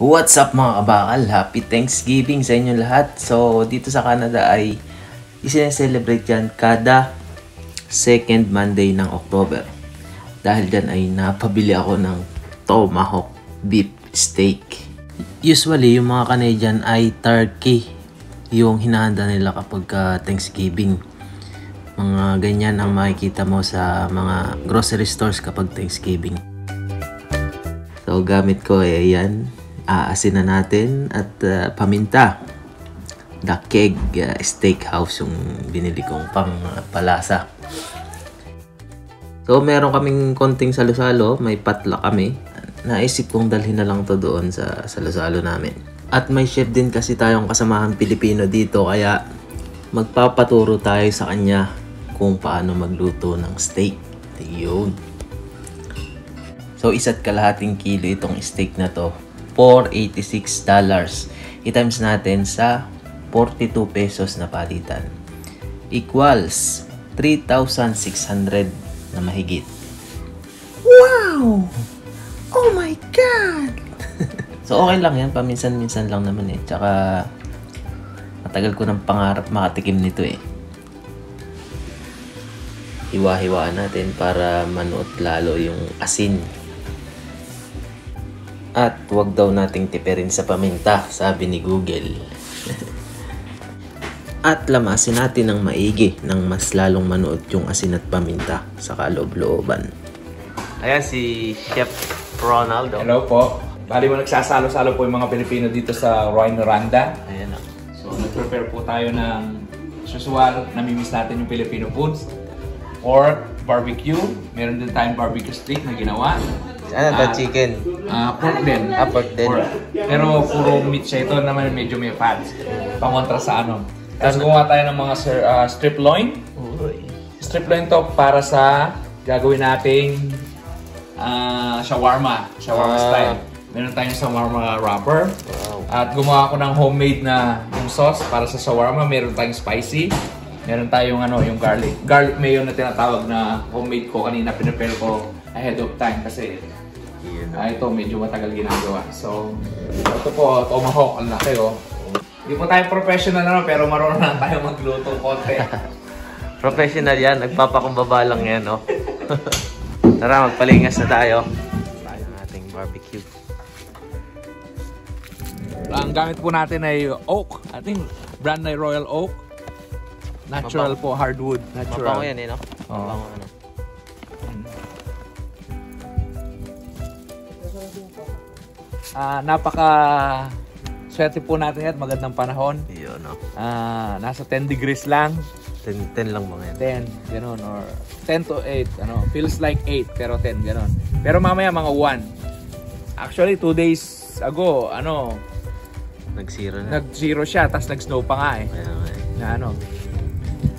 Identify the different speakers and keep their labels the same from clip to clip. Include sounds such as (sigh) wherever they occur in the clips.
Speaker 1: What's up mga kabakal? Happy Thanksgiving sa inyo lahat. So, dito sa Canada ay isineselebrate yan kada second Monday ng October. Dahil dyan ay napabili ako ng tomahawk beef steak. Usually, yung mga Canadian ay turkey yung hinahanda nila kapag ka Thanksgiving. Mga ganyan ang makikita mo sa mga grocery stores kapag Thanksgiving. So, gamit ko ay yan. Aasin na natin at uh, paminta. The Keg uh, Steakhouse yung binili kong pang uh, palasa. So, meron kaming konting salo-salo. May patla kami. Naisip kong dalhin na lang to doon sa salo-salo namin. At may chef din kasi tayong kasamahan Pilipino dito kaya magpapaturo tayo sa kanya kung paano magluto ng steak. Yun. So, isa't kalahating kilo itong steak na to. $486. I-times natin sa 42 pesos na palitan. Equals 3,600 na mahigit. Wow! Oh my God! (laughs) so, okay lang yan. Paminsan-minsan lang naman eh. Tsaka, matagal ko ng pangarap makatikim nito eh. Hiwa-hiwaan natin para manuot lalo yung asin at wag daw nating tiperin sa paminta, sabi ni Google. at lamasin natin ng maigi nang mas lalong manuot yung asin at paminta sa kaloob-looban. Ayan si Chef Ronaldo.
Speaker 2: Hello po. Bali mo nagsasalo-salo po yung mga Pilipino dito sa Roy Noranda.
Speaker 1: Ayan na.
Speaker 2: So nag-prepare po tayo ng usual, namimiss natin yung Filipino foods. Pork, barbecue, meron din tayong barbecue steak na ginawa.
Speaker 1: Ano to,
Speaker 2: Ah,
Speaker 1: chicken?
Speaker 2: Ah, pork din.
Speaker 1: Ah, pork din.
Speaker 2: Pero puro meat siya. Ito naman medyo may fats. Pangontra sa ano. Tapos gumawa tayo ng mga sir, ah, strip loin.
Speaker 1: Uy.
Speaker 2: Strip loin to para sa gagawin nating ah, shawarma. Shawarma
Speaker 1: Ah.
Speaker 2: style. Meron tayong shawarma wrapper.
Speaker 1: Wow.
Speaker 2: At gumawa ako ng homemade na yung sauce para sa shawarma. Meron tayong spicy. Meron tayong ano, yung garlic. Garlic mayo na tinatawag na homemade ko kanina. Pinapare ko ahead of time kasi. Ah, ito medyo matagal ginagawa. So, ito po, tomahawk, ang laki oh. Hindi po tayo professional na pero marunong na tayo magluto konti. (laughs)
Speaker 1: Professional yan. Nagpapakumbaba lang yan, oh. (laughs) Tara, magpalingas na tayo. Tayo ng ating barbecue.
Speaker 2: ang gamit po natin ay oak. Ating brand na Royal Oak. Natural po, hardwood. Natural.
Speaker 1: Mabango yan, eh, no? Mabango, ano?
Speaker 2: Ah, napaka swerte po natin at magandang panahon.
Speaker 1: Yun, no?
Speaker 2: Ah, nasa 10 degrees lang.
Speaker 1: 10, 10 lang mga yan.
Speaker 2: 10, ganun. Or 10 to 8, ano. Feels like 8, pero 10, ganun. Pero mamaya mga 1. Actually, 2 days ago, ano,
Speaker 1: Nag-zero na.
Speaker 2: nag-zero siya, tapos nag-snow pa nga eh.
Speaker 1: Eh.
Speaker 2: Na ano.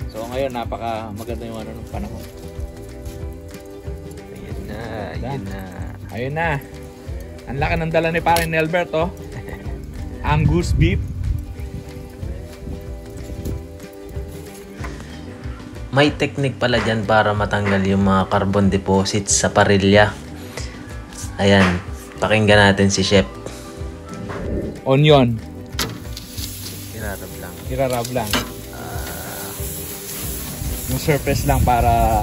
Speaker 2: So ngayon, napaka maganda yung ano ng panahon.
Speaker 1: Ayun na, ayun na.
Speaker 2: Ayun na. Ang laki ng dala ni parin Nelbert, oh. Angus beef.
Speaker 1: May technique pala dyan para matanggal yung mga carbon deposits sa parilya. Ayan, pakinggan natin si Chef.
Speaker 2: Onion.
Speaker 1: Irarab lang.
Speaker 2: Irarab lang. yung surface lang para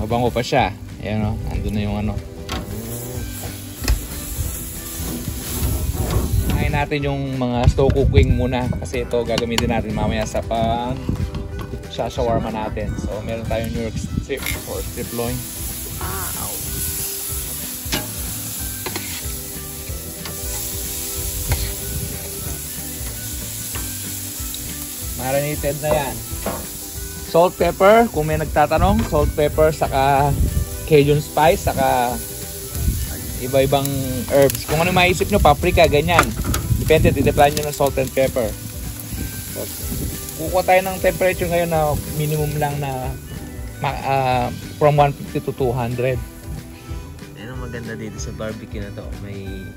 Speaker 2: Mabango pa siya. Ayan o, andun na yung ano. Ngayon natin yung mga slow cooking muna kasi ito gagamitin natin mamaya sa pang shawarma natin. So meron tayong New York strip or strip loin. Marinated na yan. Salt, pepper, kung may nagtatanong, salt, pepper, saka Cajun spice, saka iba-ibang herbs. Kung ano maisip nyo, paprika, ganyan. Depende, titiplahan nyo ng salt and pepper. So, kukuha tayo ng temperature ngayon na minimum lang na ah, from 150 to 200.
Speaker 1: Yan ang maganda dito sa barbecue na to. May,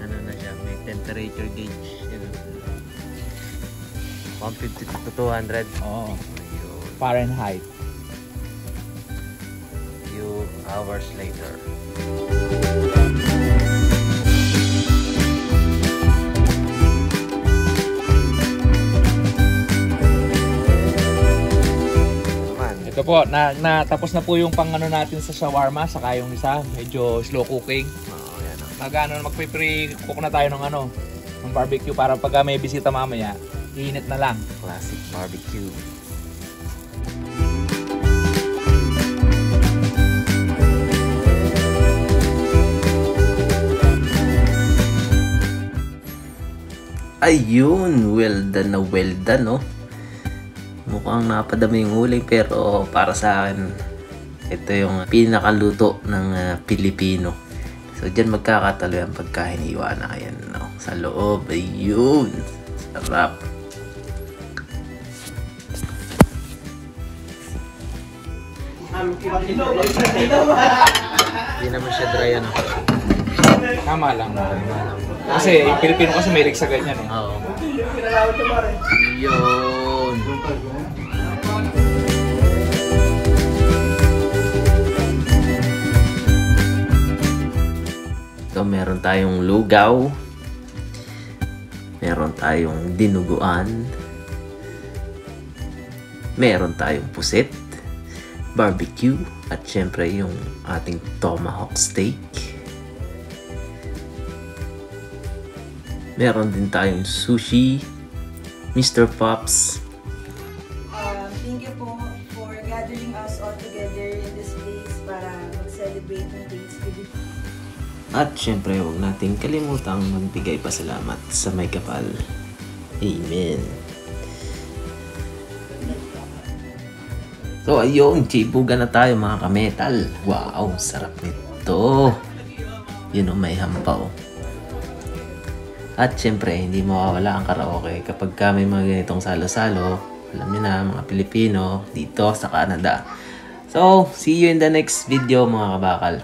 Speaker 1: ano na siya, may temperature gauge. Yan. 150 to 200.
Speaker 2: Oo.
Speaker 1: Ayun.
Speaker 2: Fahrenheit.
Speaker 1: Few hours later.
Speaker 2: Ito po, na, natapos na po yung pang ano natin sa shawarma, saka yung isa, medyo slow cooking.
Speaker 1: Oo, yan o.
Speaker 2: Mag ano, magpe-pre cook na tayo ng ano, ng barbecue para pag may bisita mamaya, iinit na lang.
Speaker 1: Classic barbecue. Ayun, well done na well done, no? Mukhang napadami yung huli pero para sa akin, ito yung pinakaluto ng ah, Pilipino. So, dyan magkakatalo yung pagkahiniwa na yan, no? Sa loob, ayun. Sarap. Hindi naman siya dry, ano?
Speaker 2: Tama lang. Kasi yung Pilipino kasi may sa ganyan eh.
Speaker 1: Oo. Yun. So, meron tayong lugaw. Meron tayong dinuguan. Meron tayong pusit. Barbecue. At syempre yung ating tomahawk steak. Meron din tayong sushi, Mr. Pops,
Speaker 3: Um, thank you po for gathering us all together in this place para mag-celebrate ng Thanksgiving.
Speaker 1: at syempre huwag nating kalimutang magbigay pasalamat sa may kapal. Amen. So ayun, chibuga na tayo mga kametal. Wow, sarap nito. Yun o may hampaw. At syempre, hindi mawawala ang karaoke kapag ka may mga ganitong salo-salo. Alam niyo na, mga Pilipino dito sa Canada. So, see you in the next video mga kabakal.